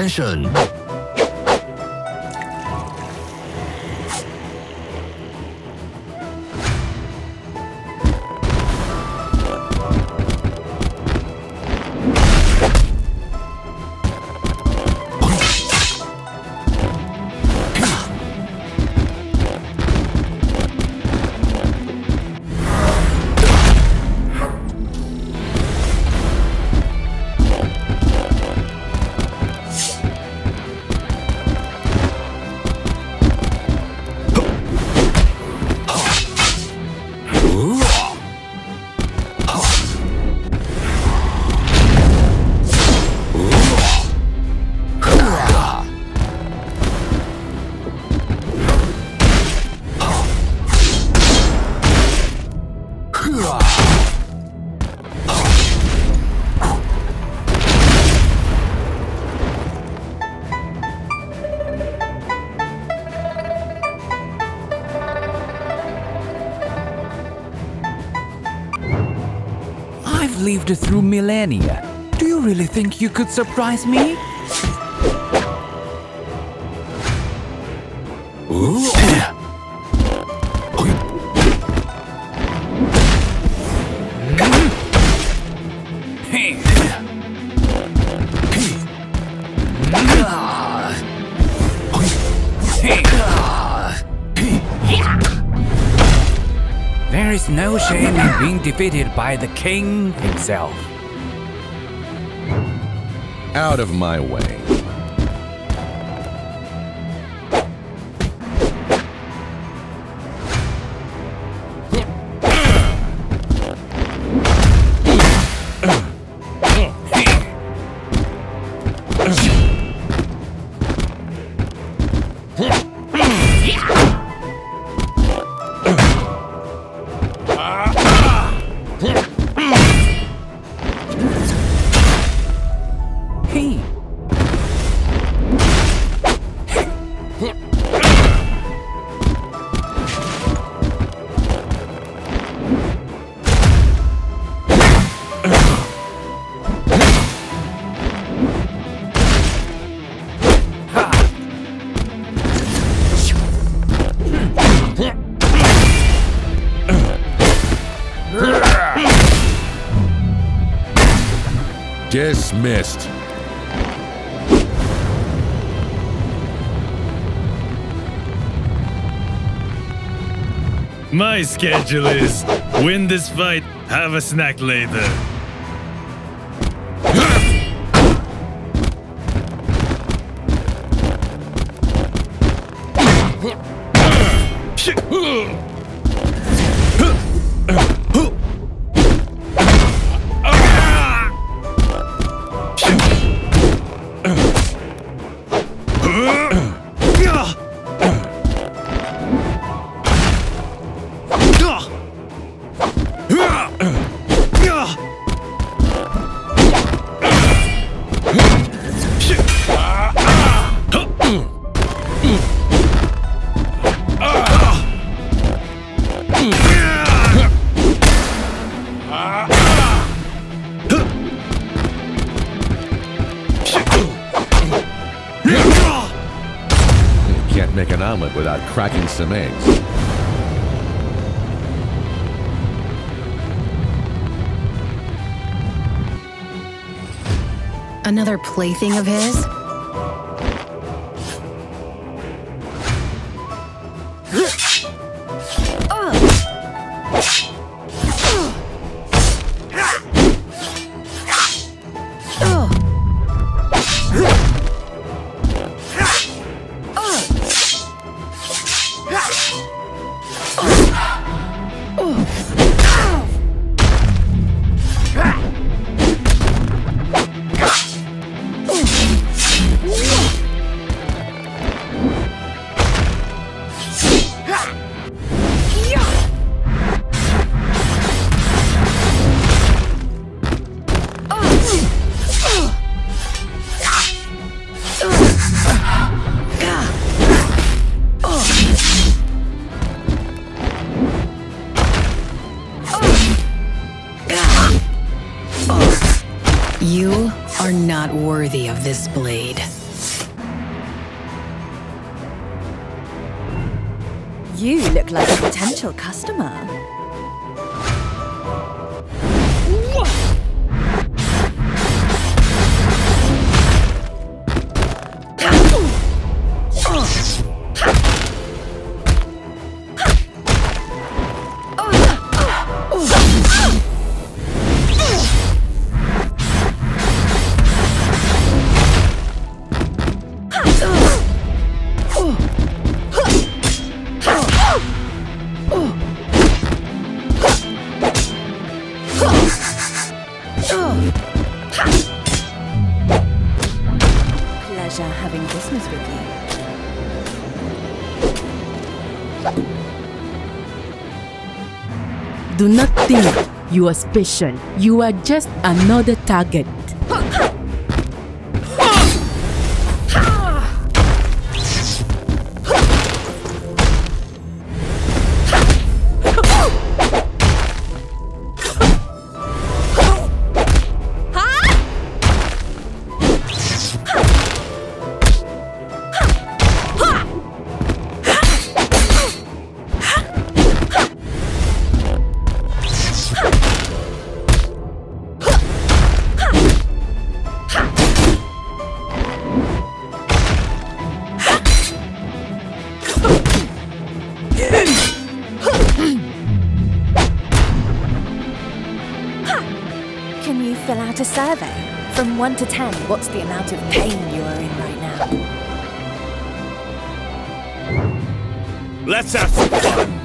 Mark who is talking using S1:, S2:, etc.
S1: attention.
S2: Lived through millennia. Do you really think you could surprise me? There is no shame in being defeated by the king himself.
S3: Out of my way.
S2: Hey,
S3: Dismissed.
S4: My schedule is win this fight, have a snack later.
S3: Can't make an omelet without cracking some eggs.
S5: Another plaything of his? You are not worthy of this blade.
S1: You look like a potential customer. Pleasure having business with you.
S6: Do not think you are special. You are just another target.
S1: Can you fill out a survey? From 1 to 10, what's the amount of pain you are in right now?
S4: Let's have some fun.